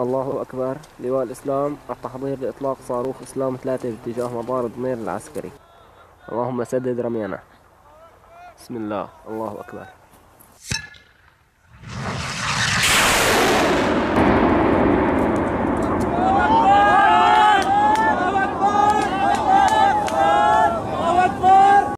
الله أكبر لواء الإسلام التحضير لإطلاق صاروخ إسلام ثلاثة باتجاه مطار دمير العسكري. اللهم سدد رمينا. بسم الله الله أكبر.